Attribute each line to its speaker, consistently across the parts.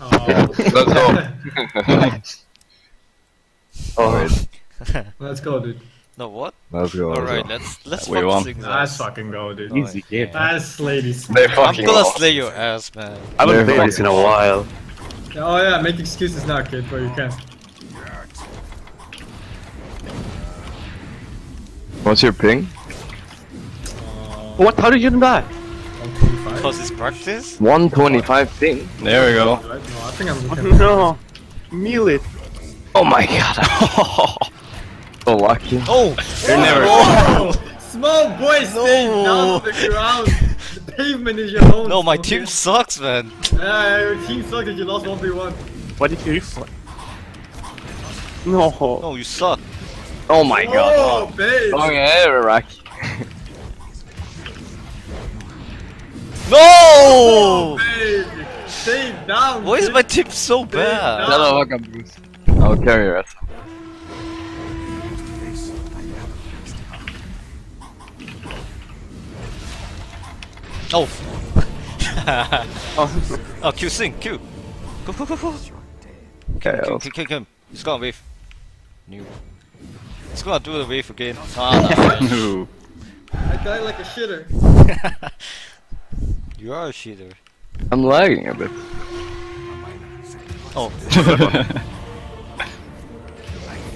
Speaker 1: Oh.
Speaker 2: Let's go.
Speaker 3: Alright,
Speaker 1: Let's go, dude.
Speaker 4: No, what?
Speaker 3: let's go.
Speaker 4: Alright, let's let's
Speaker 3: We
Speaker 4: fuck
Speaker 3: won.
Speaker 4: things
Speaker 1: Let's fucking go, dude.
Speaker 4: Easy
Speaker 5: game.
Speaker 1: Let's ladies.
Speaker 2: They
Speaker 4: I'm gonna
Speaker 2: lost.
Speaker 4: slay your ass, man.
Speaker 5: I haven't played this in a while.
Speaker 1: Oh yeah, make excuses now, kid, but you can.
Speaker 3: What's your ping?
Speaker 5: Uh, what? How did you die?
Speaker 1: 125.
Speaker 4: Cause it's practice?
Speaker 3: 125 ping. There we go.
Speaker 1: No, I think I'm looking.
Speaker 5: No. Meal it.
Speaker 3: Oh my god. so lucky.
Speaker 4: Oh!
Speaker 3: You're never.
Speaker 1: Oh, small boy stay down on the ground. The pavement is your own.
Speaker 4: No, my
Speaker 1: okay?
Speaker 4: team sucks, man.
Speaker 1: Yeah, your team sucked that you lost 1v1.
Speaker 5: What did you do? No.
Speaker 4: No, you suck.
Speaker 3: Oh my god.
Speaker 1: Oh, babe.
Speaker 3: Oh yeah,
Speaker 4: No!
Speaker 1: Babe, stay down.
Speaker 4: Why is my team so bad?
Speaker 3: Shut up, fucking Bruce. I'll carry your ass.
Speaker 4: Oh. oh, Q sing, Q. Go, go, go, go.
Speaker 3: Okay,
Speaker 4: Q,
Speaker 3: I'll-
Speaker 4: Q, Q, Q. He's gonna wave. New. He's gonna do the wave again. Ah, nice.
Speaker 3: No.
Speaker 1: I died like a shitter.
Speaker 4: You are a cheater.
Speaker 3: I'm lagging a bit.
Speaker 4: Oh.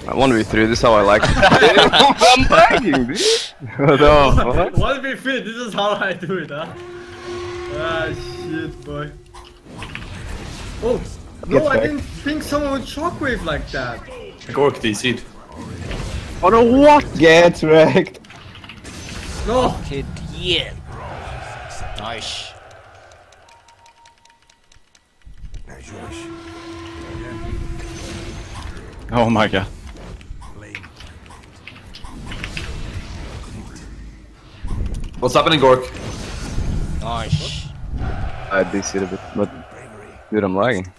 Speaker 3: I want to be through. this is how I like it. I'm lagging, dude. What the fuck?
Speaker 1: One v three. This is how I do it, huh? Ah shit, boy. Oh no, I
Speaker 3: back.
Speaker 1: didn't think someone would shockwave like that.
Speaker 6: Gork DC'd.
Speaker 5: Oh no, what?
Speaker 3: Get wrecked.
Speaker 1: No,
Speaker 4: Kid, yeah. Nice.
Speaker 3: Oh my god.
Speaker 6: What's happening, Gork?
Speaker 4: Nice.
Speaker 3: I DC'd a bit, but dude, I'm lagging.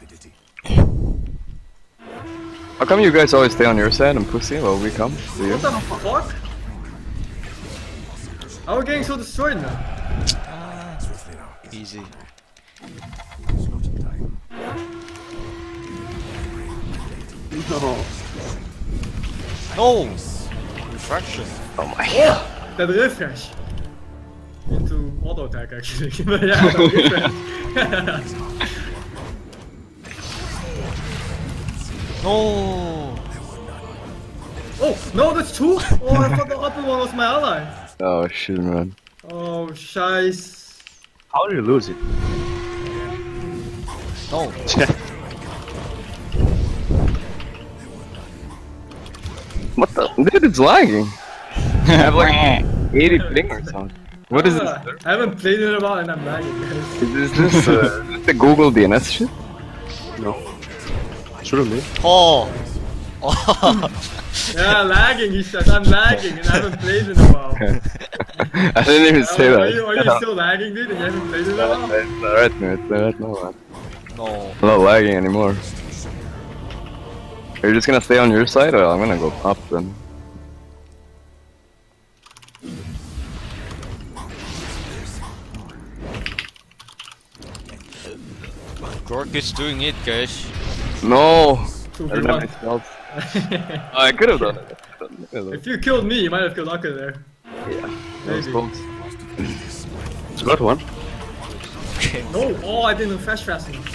Speaker 3: How come you guys always stay on your side and pussy while we come to you?
Speaker 1: what the fuck? How are we getting so destroyed now?
Speaker 4: Easy.
Speaker 5: No.
Speaker 4: No! Refraction.
Speaker 3: Oh my oh! god.
Speaker 1: That refresh. Into auto attack actually. but yeah, that refresh.
Speaker 4: No!
Speaker 1: oh, no, that's two? Oh, I thought the upper one was my ally.
Speaker 3: Oh shit, run.
Speaker 1: Oh, scheiß.
Speaker 5: How did you lose it?
Speaker 4: No!
Speaker 3: What the? Dude, it's lagging. I have like 80 ping or something. What is
Speaker 1: Ah,
Speaker 3: this?
Speaker 1: I haven't played it in a while and I'm lagging, guys.
Speaker 3: Is this, this, uh, is this the Google DNS shit?
Speaker 5: No. Shouldn't be.
Speaker 4: Oh! Oh!
Speaker 1: Yeah, lagging, he said. I'm lagging and I haven't played in a while.
Speaker 3: I didn't even say
Speaker 1: are
Speaker 3: that.
Speaker 1: you, are you still lagging, dude, and you haven't played in a while?
Speaker 3: It's alright, man. It's alright, no, man.
Speaker 4: no.
Speaker 3: I'm not lagging anymore. Are you just gonna stay on your side, or I'm gonna go up then?
Speaker 4: Gork is doing it, guys.
Speaker 3: No!
Speaker 1: Two
Speaker 3: I
Speaker 1: v
Speaker 3: don't have any spells. Oh, I could have done it. I could've done it.
Speaker 1: If you killed me, you might have killed Akke there.
Speaker 3: Yeah, that was
Speaker 1: Maybe.
Speaker 3: close.
Speaker 5: It's got one.
Speaker 1: No, oh, I didn't flash fast enough.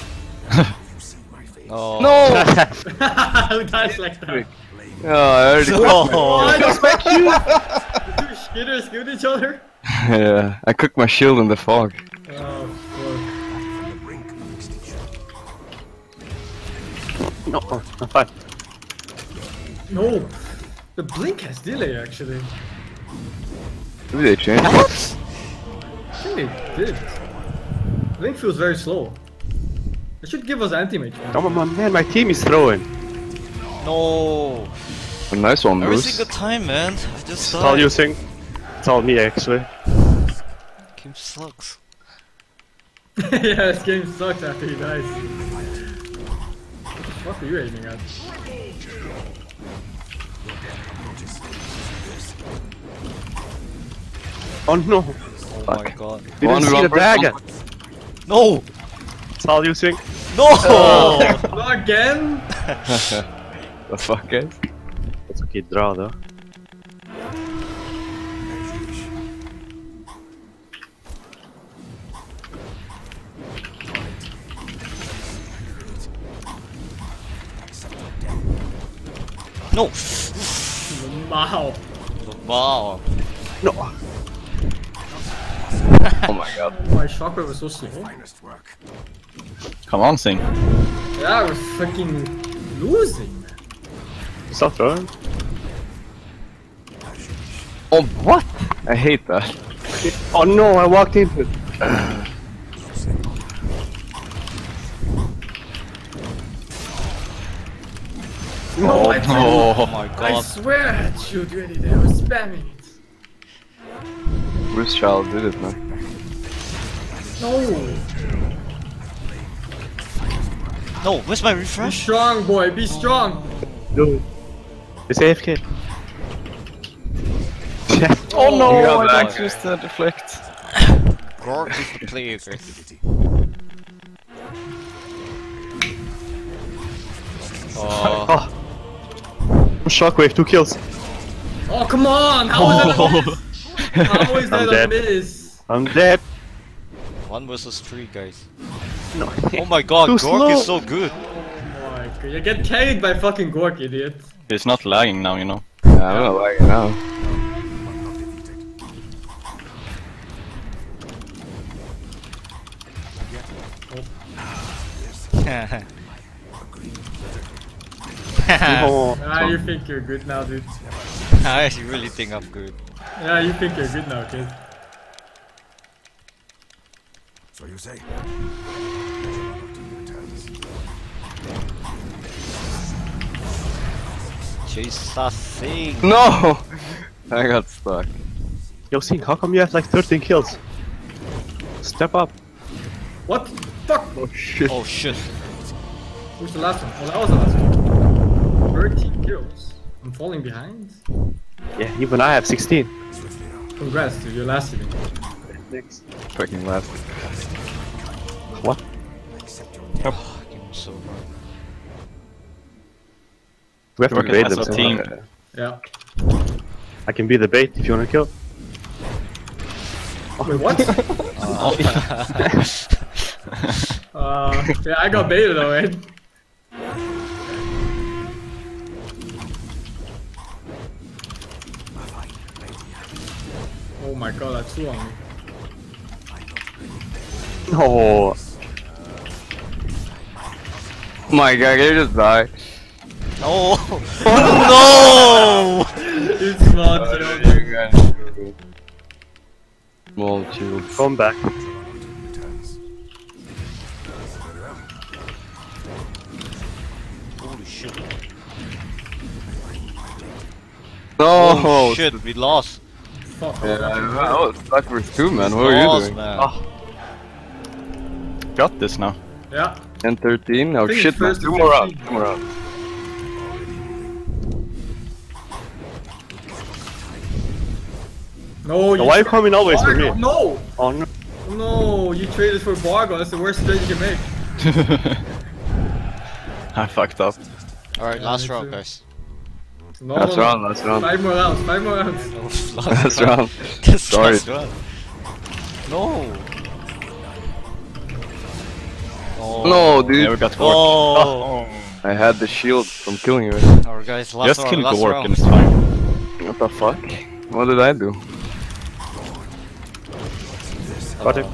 Speaker 4: Oh.
Speaker 3: No!
Speaker 1: Who dies like that?
Speaker 3: oh, I already.
Speaker 1: Oh,
Speaker 4: No!
Speaker 1: I expect you! The two skitters killed each other?
Speaker 3: yeah, I cooked my shield in the fog.
Speaker 1: Oh,
Speaker 5: No, oh, I'm fine.
Speaker 1: No! The blink has delay, actually.
Speaker 3: Maybe they changed. it.
Speaker 4: What?
Speaker 1: I think they did. Blink feels very slow. They should give us anti-mage. man.
Speaker 5: Come on, man, my team is throwing.
Speaker 4: No!
Speaker 3: A nice one,
Speaker 4: Every
Speaker 3: Bruce.
Speaker 4: single time, man. I just
Speaker 5: It's all
Speaker 4: died.
Speaker 5: using. It's all me, actually.
Speaker 4: Game sucks.
Speaker 1: yeah, this game sucks after he dies. What the fuck are you aiming at?
Speaker 5: Oh no.
Speaker 4: Oh my god.
Speaker 5: Didn't
Speaker 3: One
Speaker 5: see
Speaker 3: round
Speaker 5: the
Speaker 3: per
Speaker 5: dragon.
Speaker 4: No!
Speaker 5: Sal using.
Speaker 4: No!
Speaker 1: Not again?
Speaker 3: The fuck, guys?
Speaker 5: That's okay, draw though.
Speaker 4: no!
Speaker 1: Wow.
Speaker 4: Wow.
Speaker 5: No.
Speaker 3: Oh my god.
Speaker 1: My shockwave was so slow.
Speaker 2: Come on, Sing.
Speaker 1: Yeah, we're fucking losing.
Speaker 5: Stop throwing.
Speaker 3: Oh, what? I hate that.
Speaker 5: Oh no, I walked into it.
Speaker 1: No, oh, I,
Speaker 4: Oh my god.
Speaker 1: I
Speaker 4: god.
Speaker 1: swear I had shield ready there. I was spamming it.
Speaker 3: Bruce Child did it, man.
Speaker 1: No.
Speaker 4: No, where's my refresh?
Speaker 1: Be strong, boy. Be strong.
Speaker 5: No. It's AFK. Yes.
Speaker 3: Oh no!
Speaker 4: my
Speaker 3: Yeah,
Speaker 4: God.
Speaker 3: back just to deflect.
Speaker 4: Gorg is the player, guys. Oh,
Speaker 5: Oh. Shockwave, two kills.
Speaker 1: Oh, come on. How was that a oh. miss? How is that
Speaker 5: I'm
Speaker 1: a
Speaker 5: dead.
Speaker 1: miss?
Speaker 5: I'm dead.
Speaker 4: one versus three, guys.
Speaker 5: No.
Speaker 4: Oh my god,
Speaker 5: Too
Speaker 4: Gorg is so good.
Speaker 1: Oh my god. You get carried by fucking Gork, idiot.
Speaker 2: It's not lagging now, you know.
Speaker 3: Yeah, I don't know why you know.
Speaker 5: Oh.
Speaker 1: Ah, you think you're good now, dude.
Speaker 4: I actually really think I'm good.
Speaker 1: Yeah, you think you're good now, kid.
Speaker 7: So you say?
Speaker 4: Jesus Sing.
Speaker 3: No! I got stuck.
Speaker 5: Yo, Sing, how come you have like 13 kills? Step up.
Speaker 1: What? The fuck!
Speaker 5: Oh shit.
Speaker 4: Oh shit.
Speaker 1: Who's the last one? Oh, that was the last one. 13 kills. I'm falling behind.
Speaker 5: Yeah, even I have 16.
Speaker 1: Congrats, dude. You're last even.
Speaker 5: Next.
Speaker 3: Fucking last.
Speaker 5: What?
Speaker 4: I'm so hard.
Speaker 5: We have to
Speaker 2: Working
Speaker 5: bait
Speaker 2: as
Speaker 5: them.
Speaker 2: a
Speaker 5: so-
Speaker 2: team.
Speaker 1: Yeah.
Speaker 5: I can be the bait if you wanna kill.
Speaker 1: Wait, what? uh, yeah, I got baited already. Oh my god, that's two on me.
Speaker 5: No.
Speaker 3: Oh my god, can you just die?
Speaker 4: No! Oh, no!
Speaker 1: It's not joking.
Speaker 3: Small shield.
Speaker 5: Come back.
Speaker 4: Holy shit.
Speaker 3: No!
Speaker 4: Oh shit, we lost.
Speaker 1: Fuck.
Speaker 3: Yeah, I was stuck with two, man. What were you doing?
Speaker 4: man.
Speaker 5: Oh.
Speaker 2: Got this now.
Speaker 1: Yeah.
Speaker 3: 10 13? Oh shit,
Speaker 1: it's
Speaker 3: man. Two more rounds. Two more rounds.
Speaker 1: No,
Speaker 5: Now, why are you coming always for me?
Speaker 1: No!
Speaker 5: Oh no.
Speaker 1: No, you traded for Bargo. That's the worst trade you can make.
Speaker 2: I fucked up.
Speaker 4: Alright,
Speaker 1: Yeah,
Speaker 4: last round, guys.
Speaker 1: No,
Speaker 3: Last
Speaker 1: no, no.
Speaker 3: round, last round.
Speaker 1: Five more rounds. Five more rounds.
Speaker 3: Last round.
Speaker 4: This
Speaker 3: Sorry.
Speaker 4: last round. No! Oh.
Speaker 3: No, dude.
Speaker 2: Yeah, we got Gork.
Speaker 4: Oh!
Speaker 3: I had the shield from killing you.
Speaker 4: Our guys, last
Speaker 2: Just
Speaker 4: round.
Speaker 2: kill
Speaker 4: last
Speaker 2: Gork
Speaker 4: round.
Speaker 2: and it's fine.
Speaker 3: What the fuck? What did I do?
Speaker 5: Got it.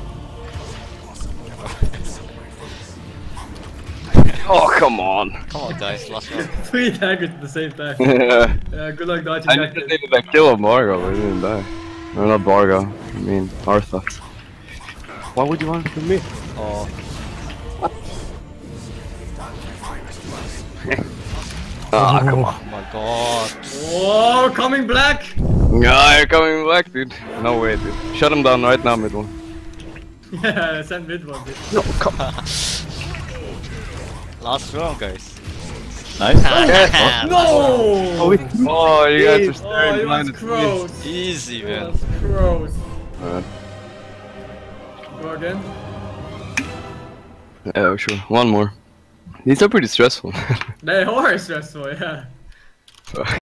Speaker 3: Oh, come on.
Speaker 4: Come on, guys, last round.
Speaker 1: Three daggers at the same time.
Speaker 3: I
Speaker 1: Yeah, good luck dodging
Speaker 3: just
Speaker 1: that. kid.
Speaker 3: needed a kill of Bargo, but I didn't die. No, not Bargo. I mean, Artha.
Speaker 5: Why would you want to kill me?
Speaker 4: Oh.
Speaker 3: Ah, come on.
Speaker 4: Oh my god.
Speaker 1: Oh, coming black!
Speaker 3: Yeah, you're coming back, dude. No way, dude. Shut him down right now, MidOne.
Speaker 1: Yeah, send MidOne. dude.
Speaker 5: No, come on.
Speaker 4: Last round, guys.
Speaker 2: Nice.
Speaker 1: No!
Speaker 5: Oh, it,
Speaker 3: Oh, you guys are
Speaker 1: Oh,
Speaker 3: staring
Speaker 1: it
Speaker 3: blind
Speaker 1: was
Speaker 3: at me.
Speaker 1: gross.
Speaker 4: Easy,
Speaker 1: It
Speaker 4: man.
Speaker 1: was gross. Go again.
Speaker 3: Yeah, sure. One more. These are pretty stressful.
Speaker 1: They are stressful, yeah.